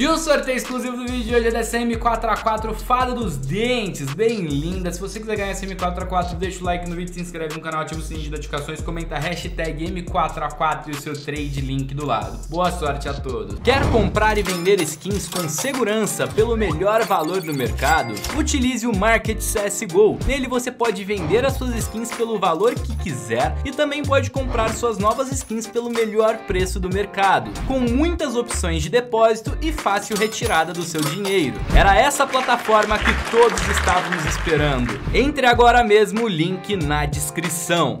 E o sorteio exclusivo do vídeo de hoje é dessa M4A4 Fada dos Dentes, bem linda. Se você quiser ganhar essa M4A4, deixa o like no vídeo, se inscreve no canal, ativa o sininho de notificações, comenta a hashtag M4A4 e o seu trade link do lado. Boa sorte a todos. Quer comprar e vender skins com segurança pelo melhor valor do mercado? Utilize o Market CSGO. Nele você pode vender as suas skins pelo valor que quiser e também pode comprar suas novas skins pelo melhor preço do mercado, com muitas opções de depósito e retirada do seu dinheiro. Era essa plataforma que todos estávamos esperando. Entre agora mesmo o link na descrição.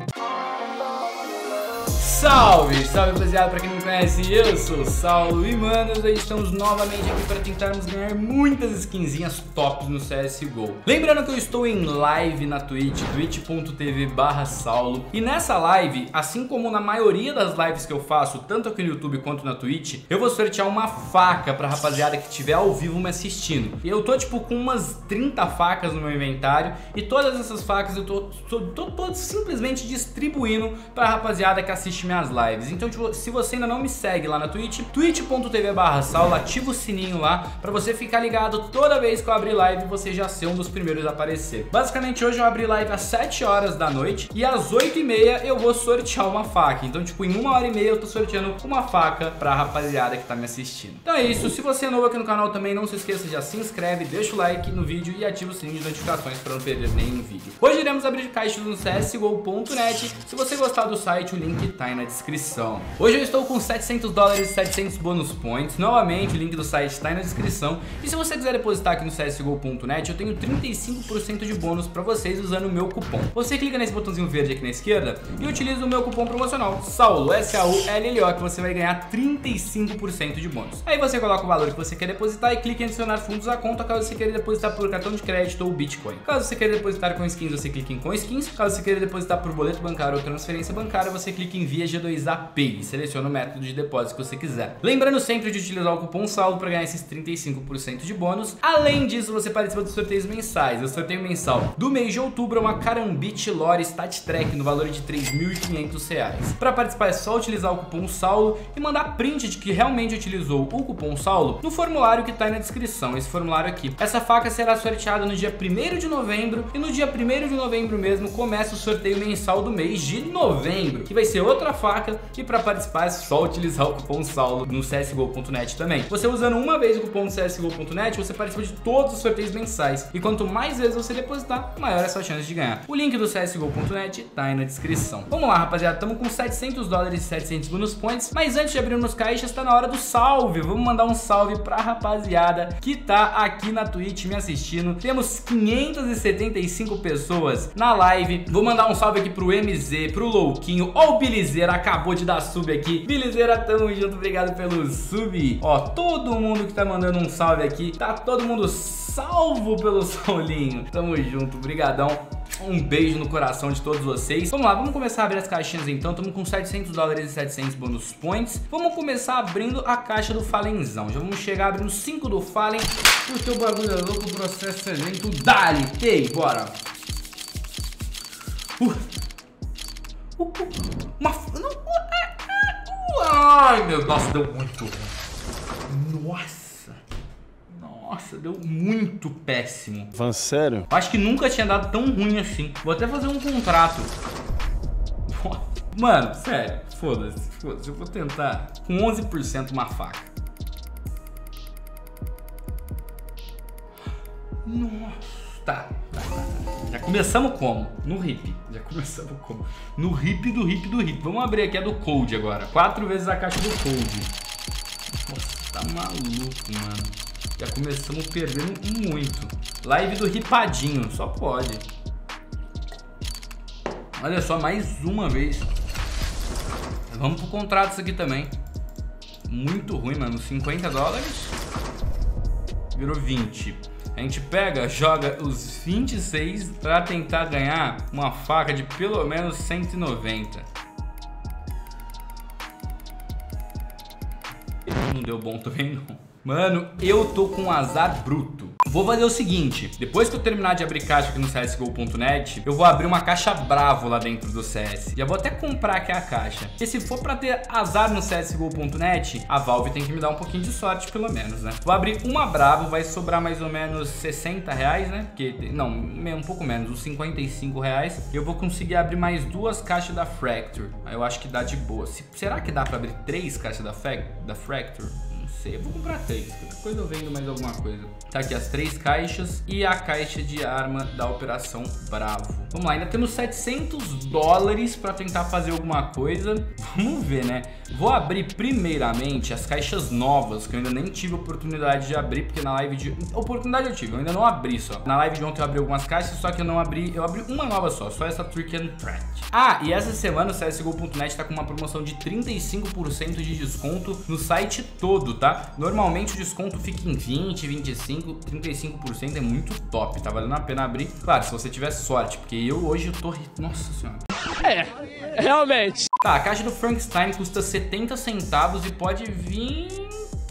Salve, salve rapaziada, pra quem não me conhece, eu sou o Saulo e manos, hoje estamos novamente aqui para tentarmos ganhar muitas skinzinhas tops no CSGO. Lembrando que eu estou em live na Twitch, twitch.tv barra Saulo, e nessa live, assim como na maioria das lives que eu faço, tanto aqui no YouTube quanto na Twitch, eu vou sortear uma faca pra rapaziada que estiver ao vivo me assistindo. E eu tô tipo com umas 30 facas no meu inventário, e todas essas facas eu tô, tô, tô, tô simplesmente distribuindo pra rapaziada que assiste minhas lives. Então, tipo, se você ainda não me segue lá na Twitch, twitch.tv barra ativa o sininho lá pra você ficar ligado toda vez que eu abrir live você já ser um dos primeiros a aparecer. Basicamente, hoje eu abri live às 7 horas da noite e às 8 e meia eu vou sortear uma faca. Então, tipo, em uma hora e meia eu tô sorteando uma faca pra rapaziada que tá me assistindo. Então é isso. Se você é novo aqui no canal também, não se esqueça, já se inscreve, deixa o like no vídeo e ativa o sininho de notificações pra não perder nenhum vídeo. Hoje iremos abrir caixas no csgo.net. Se você gostar do site, o link tá aí na descrição. Hoje eu estou com 700 dólares e 700 bônus points. Novamente, o link do site está aí na descrição. E se você quiser depositar aqui no csgo.net, eu tenho 35% de bônus para vocês usando o meu cupom. Você clica nesse botãozinho verde aqui na esquerda e utiliza o meu cupom promocional SAULO, S-A-U-L-L-O, que você vai ganhar 35% de bônus. Aí você coloca o valor que você quer depositar e clica em adicionar fundos à conta caso você queira depositar por cartão de crédito ou Bitcoin. Caso você queira depositar com skins, você clica em com skins. Caso você queira depositar por boleto bancário ou transferência bancária, você clica em via G2AP e seleciona o método de depósito que você quiser. Lembrando sempre de utilizar o cupom saldo para ganhar esses 35% de bônus. Além disso, você participa dos sorteios mensais. O sorteio mensal do mês de outubro é uma Carambit Lore Stat Track no valor de R$ 3.500. Para participar é só utilizar o cupom Saulo e mandar print de que realmente utilizou o cupom Saulo no formulário que está aí na descrição, esse formulário aqui. Essa faca será sorteada no dia 1 de novembro e no dia 1 de novembro mesmo começa o sorteio mensal do mês de novembro, que vai ser outra faca e para participar é só utilizar o cupom SAULO no csgo.net também. Você usando uma vez o cupom csgo.net, você participa de todos os sorteios mensais. E quanto mais vezes você depositar, maior é a sua chance de ganhar. O link do csgo.net tá aí na descrição. Vamos lá, rapaziada, estamos com 700 dólares e 700 bonus points, mas antes de abrirmos caixas, tá na hora do salve. Vamos mandar um salve pra rapaziada que tá aqui na Twitch me assistindo. Temos 575 pessoas na live. Vou mandar um salve aqui pro MZ, pro Louquinho. Ó o Bilizeira acabou de dar sub aqui. Bilizeira, tamo junto, obrigado pelo sub. Ó, todo mundo que tá mandando um salve aqui, tá todo mundo salvo pelo Saulinho. Tamo junto, brigadão. Um beijo no coração de todos vocês. Vamos lá, vamos começar a abrir as caixinhas então. Estamos com 700 dólares e 700 bônus points. Vamos começar abrindo a caixa do Falenzão. Já vamos chegar abrindo 5 do Fallen. O bagulho é louco, o processo é lento. Dali, ei, bora. Uh. Uma... Ai, meu, nossa, deu muito ruim. Nossa. Nossa, deu muito péssimo. Van sério? Acho que nunca tinha dado tão ruim assim. Vou até fazer um contrato. Mano, sério, foda-se, foda-se. Eu vou tentar com 11% uma faca. Nossa, tá, tá. Já começamos como? No hip. Já começamos como? No hip do hip do hip. Vamos abrir aqui a do Cold agora. Quatro vezes a caixa do Cold. Nossa, tá maluco, mano. Já começamos perdendo muito. Live do ripadinho, só pode. Olha só, mais uma vez. Vamos pro contrato isso aqui também. Muito ruim, mano. 50 dólares. Virou 20. A gente pega, joga os 26 para tentar ganhar uma faca de pelo menos 190. Não deu bom também não. Mano, eu tô com um azar bruto. Vou fazer o seguinte, depois que eu terminar de abrir caixa aqui no CSGO.net, eu vou abrir uma caixa Bravo lá dentro do CS. Já vou até comprar aqui a caixa. E se for pra ter azar no CSGO.net, a Valve tem que me dar um pouquinho de sorte, pelo menos, né? Vou abrir uma Bravo, vai sobrar mais ou menos 60 reais, né? Porque, não, um pouco menos, uns 55 reais. Eu vou conseguir abrir mais duas caixas da Fracture. Eu acho que dá de boa. Se, será que dá pra abrir três caixas da, da Fracture? Sei. Eu vou comprar três. Qualquer coisa eu vendo mais alguma coisa. Tá aqui as três caixas e a caixa de arma da Operação Bravo. Vamos lá, ainda temos 700 dólares para tentar fazer alguma coisa. Vamos ver, né? Vou abrir primeiramente as caixas novas, que eu ainda nem tive oportunidade de abrir, porque na live de... Oportunidade eu tive, eu ainda não abri só. Na live de ontem eu abri algumas caixas, só que eu não abri... Eu abri uma nova só, só essa Trick and Threat. Ah, e essa semana o CSGO.net tá com uma promoção de 35% de desconto no site todo, tá? Normalmente o desconto fica em 20, 25, 35%, é muito top, tá valendo a pena abrir. Claro, se você tiver sorte, porque eu hoje eu tô... Nossa senhora. É, realmente. Tá, a caixa do Frankenstein custa 70 centavos e pode vir...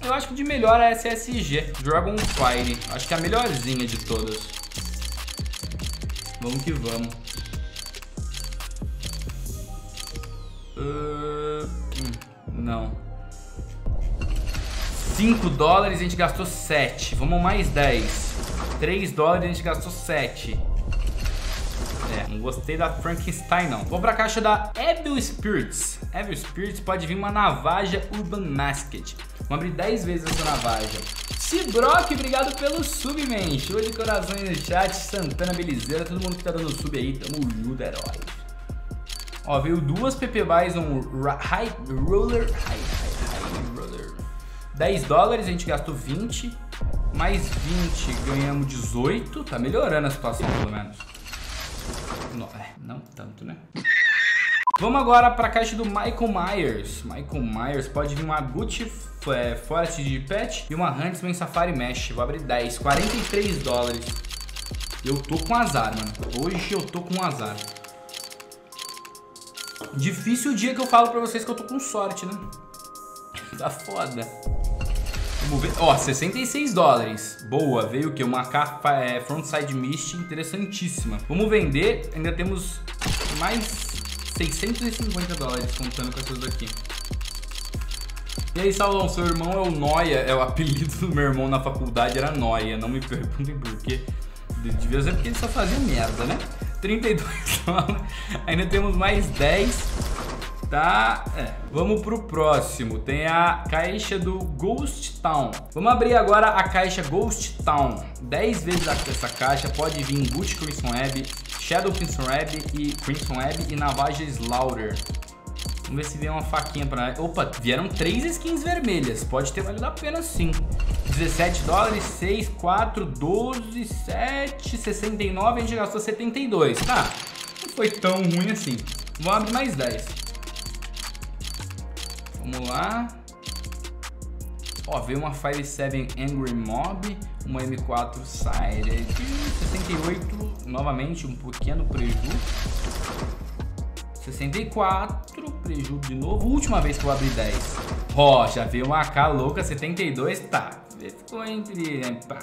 Eu acho que de melhor a SSG, Dragonfire. Acho que é a melhorzinha de todas. Vamos que vamos. Uh, hum, não. 5 dólares a gente gastou 7. Vamos mais 10. 3 dólares a gente gastou 7. É, não gostei da Frankenstein não. Vou pra caixa da Evil Spirits. Evil Spirits pode vir uma navaja Urban Masked. Vamos abrir 10 vezes essa navaja. Cibrock, obrigado pelo sub, man. Show de corações no chat. Santana Belizeira, todo mundo que tá dando sub aí. Tamo junto, herói. Ó, veio duas PP Bison High Roller High, 10 dólares, a gente gastou 20. Mais 20, ganhamos 18. Tá melhorando a situação, pelo menos. Não, é, não tanto, né? Vamos agora para a caixa do Michael Myers. Michael Myers pode vir uma Gucci é, Forest de Pet e uma Huntsman Safari Mesh. Vou abrir 10, 43 dólares. Eu tô com azar, mano. Hoje eu tô com azar. Difícil o dia que eu falo pra vocês que eu tô com sorte, né? Tá foda. Ó, 66 dólares. Boa, veio o quê? Uma capa é, frontside mist interessantíssima. Vamos vender. Ainda temos mais 650 dólares contando com essas daqui. E aí, Saulão, seu irmão é o Noia, é o apelido do meu irmão na faculdade era Noia. Não me perguntem por quê. Devia ser porque ele só fazia merda, né? 32 dólares. Ainda temos mais 10 tá? É. Vamos pro próximo. Tem a caixa do Ghost Town. Vamos abrir agora a caixa Ghost Town. 10 vezes essa caixa pode vir Boot Crimson Web, Shadow Crimson Web e Crimson Web e Navaja Slaughter. Vamos ver se vem uma faquinha pra... Opa, vieram três skins vermelhas. Pode ter valido a pena sim. 17 dólares, 6, 4, 12, 7, 69. A gente gastou 72. Tá, não foi tão ruim assim. Vamos abrir mais 10. Vamos lá. Ó, veio uma Fire 7 Angry Mob, uma M4 Sire de 68, novamente um pequeno preju. 64, preju de novo, última vez que eu abri 10. Ó, já veio uma AK louca, 72, tá. Ficou entre,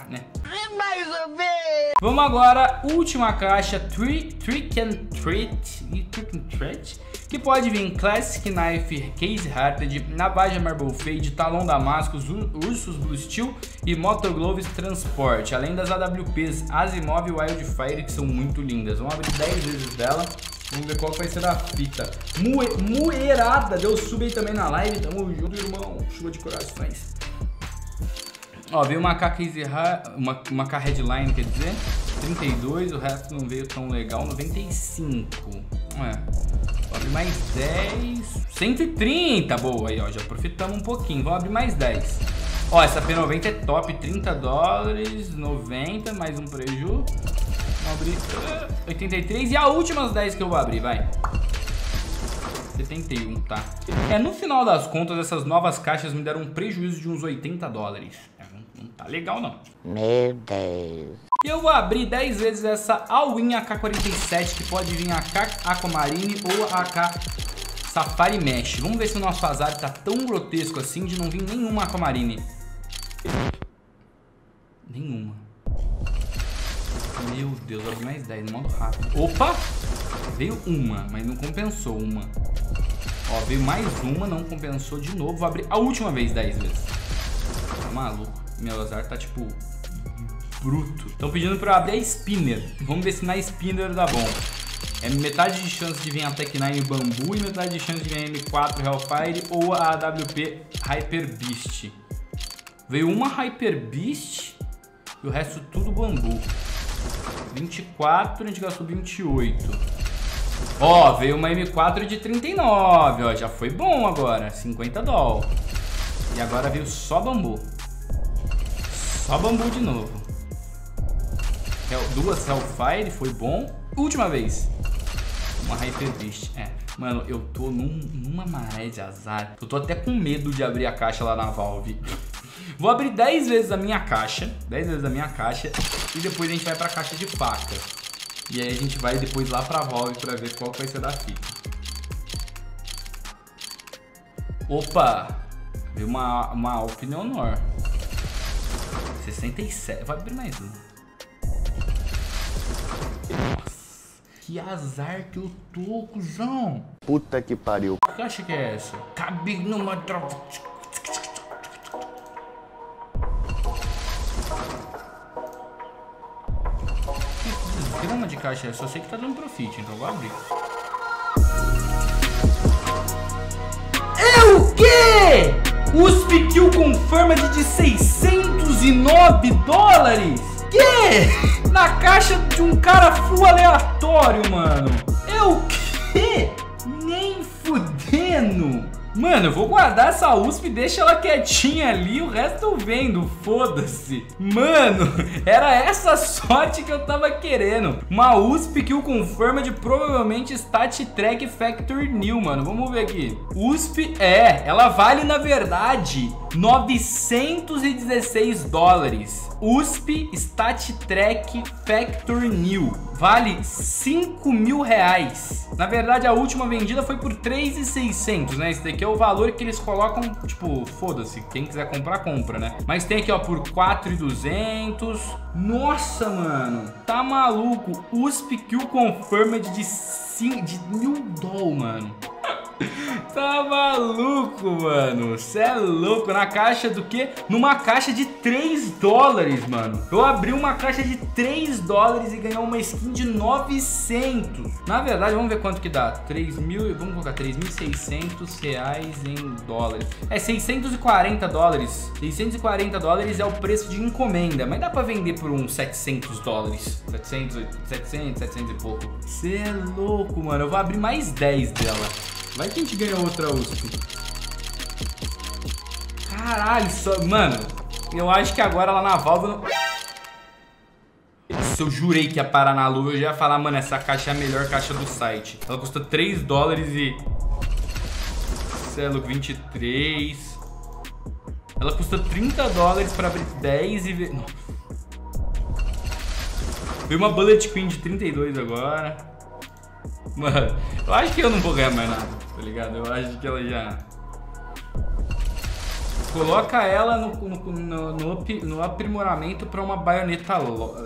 né? É mais ou menos. Vamos agora, última caixa, Trick and Treat, Trick and Treat que pode vir Classic Knife Case Hearted, Navaja Marble Fade, Talão Damascus, Ursus Blue Steel e Motogloves Transport, além das AWPs Asimov e Wildfire que são muito lindas. Vamos abrir 10 vezes dela. Vamos ver qual vai ser a fita. Mue, muerada, deu sub aí também na live. Tamo junto, irmão. Chuva de corações. Ó, veio uma K case uma, uma K headline, quer dizer, 32, o resto não veio tão legal, 95. É. Vou abrir mais 10. 130, boa aí, ó. Já profitamos um pouquinho. Vamos abrir mais 10. Ó, essa P90 é top, 30 dólares, 90, mais um preju. Vamos abrir 83 e a última 10 que eu vou abrir, vai. 71, tá? É, no final das contas, essas novas caixas me deram um prejuízo de uns 80 dólares. Não, tá legal, não. Meu Deus. E eu vou abrir 10 vezes essa All-in AK-47, que pode vir AK Aquamarine ou AK Safari Mesh. Vamos ver se o nosso azar tá tão grotesco assim de não vir nenhuma Aquamarine. Nenhuma. Deus, vou abrir mais 10 no modo rápido. Opa! Veio uma, mas não compensou uma. Ó, veio mais uma, não compensou de novo. Vou abrir a última vez 10 vezes. Tá maluco. Meu azar tá tipo bruto. Estão pedindo pra eu abrir a spinner. Vamos ver se na spinner dá bom. É metade de chance de vir a Tech 9 Bambu e metade de chance de vir a M4 Hellfire ou a AWP Hyper Beast. Veio uma Hyper Beast e o resto tudo Bambu. 24, a gente gastou 28. Ó, veio uma M4 de 39, ó, já foi bom agora, 50 doll. E agora veio só Bambu. Só Bambu de novo. Duas Hellfire, foi bom. Última vez. Uma Hyper Beast, é. Mano, eu tô num, numa maré de azar. Eu tô até com medo de abrir a caixa lá na Valve. Vou abrir 10 vezes a minha caixa. 10 vezes a minha caixa. E depois a gente vai pra caixa de faca. E aí a gente vai depois lá pra Valve pra ver qual vai ser da fita. Opa! Veio uma, uma Alp Neonor. 67. Vai abrir mais um. Que azar que eu tô, cuzão. Puta que pariu. Que caixa que é essa? Cabe numa tropa. Que grama de caixa é essa? Só sei que tá dando profit, então vou abrir. É o quê? 609 dólares? Que? na caixa de um cara full aleatório, mano. É o quê? Nem fudendo. Mano, eu vou guardar essa USP e deixa ela quietinha ali, o resto eu vendo, foda-se. Mano, era essa sorte que eu tava querendo. Uma USP que o confirma de provavelmente Stat Track Factor New, mano. Vamos ver aqui. USP, é, ela vale na verdade 916 dólares. USP Stat Track Factor New. Vale 5 mil reais. Na verdade, a última vendida foi por 3,600, né? Esse daqui é o valor que eles colocam, tipo, foda-se. Quem quiser comprar, compra, né? Mas tem aqui, ó, por 4,200. Nossa, mano. Tá maluco. USP Q Confirmed de, 5, de mil doll, mano. Tá maluco, mano. Você é louco. Na caixa do quê? Numa caixa de 3 dólares, mano. Eu abri uma caixa de 3 dólares e ganhei uma skin de 900. Na verdade, vamos ver quanto que dá. 3 mil, vamos colocar 3.600 reais em dólares. É 640 dólares. 640 dólares é o preço de encomenda. Mas dá pra vender por uns 700 dólares. 700, 700, 700 e pouco. Você é louco, mano. Eu vou abrir mais 10 dela. Vai que a gente ganha outra USP. Caralho, só... Mano, eu acho que agora lá na válvula... Se eu jurei que ia parar na lua, eu já ia falar, mano, essa caixa é a melhor caixa do site. Ela custa 3 dólares e... Celo, 23... Ela custa 30 dólares pra abrir 10 e... Veio uma Bullet Queen de 32 agora. Mano, eu acho que eu não vou ganhar mais nada, tá ligado? Eu acho que ela já... Coloca ela no, no, no, no aprimoramento pra uma baioneta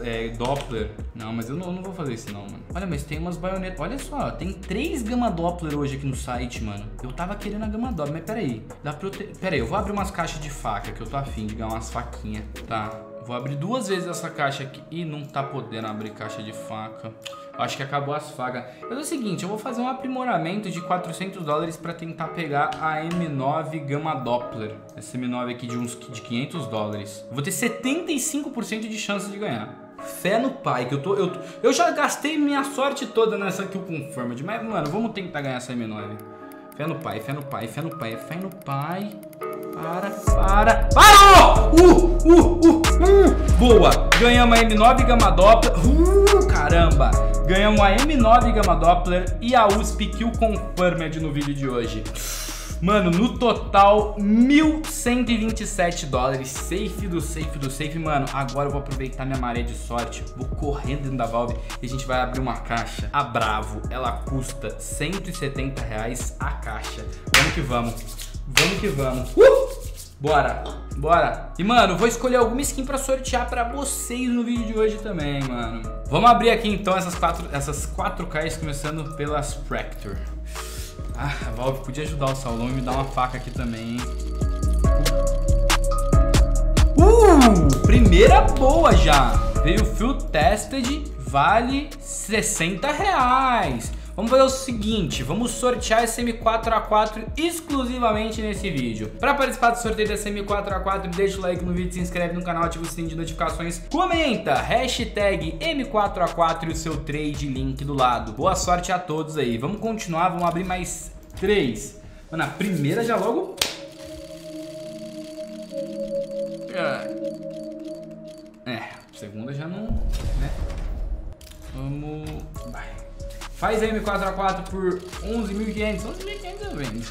é, Doppler. Não, mas eu não, eu não, vou fazer isso não, mano. Olha, mas tem umas baionetas... Olha só, tem três gama Doppler hoje aqui no site, mano. Eu tava querendo a gama Doppler, mas peraí. Dá pra eu ter... Peraí, eu vou abrir umas caixas de faca, que eu tô afim de ganhar umas faquinhas. Tá, vou abrir duas vezes essa caixa aqui. Ih, não tá podendo abrir caixa de faca. Acho que acabou as fagas. Mas é o seguinte, eu vou fazer um aprimoramento de 400 dólares para tentar pegar a M9 Gamma Doppler. Essa M9 aqui de uns de 500 dólares. vou ter 75% de chance de ganhar. Fé no pai, que eu tô, eu Eu já gastei minha sorte toda nessa com Confirmed. Mas, mano, vamos tentar ganhar essa M9. Fé no pai, fé no pai, fé no pai, fé no pai. Para, para. Parou! Uh, uh, uh, uh. Boa! Ganhamos a M9 Gamma Doppler. Uh, caramba! Ganhamos a M9 Gamma Doppler e a USP Kill Confirmed no vídeo de hoje. Mano, no total, 1.127 dólares. Safe do safe do safe. Mano, agora eu vou aproveitar minha maré de sorte. Vou correndo dentro da Valve e a gente vai abrir uma caixa. A Bravo, ela custa 170 reais a caixa. Vamos que vamos. Vamos que vamos. Uh! Bora, bora. E, mano, vou escolher alguma skin pra sortear pra vocês no vídeo de hoje também, mano. Vamos abrir aqui, então, essas quatro, essas quatro caixas, começando pelas Fracture. Ah, a Valve podia ajudar o Saulão e me dar uma faca aqui também, hein. Uh, primeira boa já. Veio Field Tested, vale 60 reais. Vamos fazer o seguinte, vamos sortear esse M4A4 exclusivamente nesse vídeo. Para participar do sorteio desse M4A4, deixa o like no vídeo, se inscreve no canal, ativa o sininho de notificações, comenta, hashtag M4A4 e o seu trade link do lado. Boa sorte a todos aí. Vamos continuar, vamos abrir mais três. Mano, a primeira já logo... É, a segunda já não, né? Vamos... Vai. Faz M4A4 por 11.500. 11.500 eu vendo.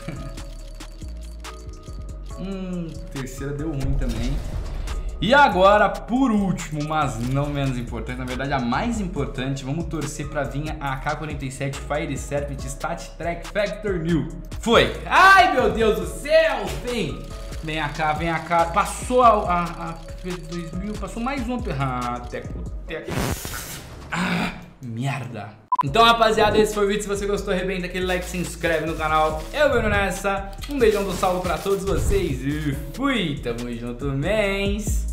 hum, terceira deu ruim também. E agora, por último, mas não menos importante, na verdade a mais importante, vamos torcer pra vir a AK-47 Fire Serpent Stat Track Factor New. Foi! Ai, meu Deus do céu! Vem! Vem cá, vem cá. Passou a, a, a 2000, passou mais um. Ah, teco, teco. Ah, merda. Então, rapaziada, esse foi o vídeo. Se você gostou, arrebenta aquele like, se inscreve no canal. Eu vou nessa. Um beijão do salvo pra todos vocês e fui. Tamo junto, mens.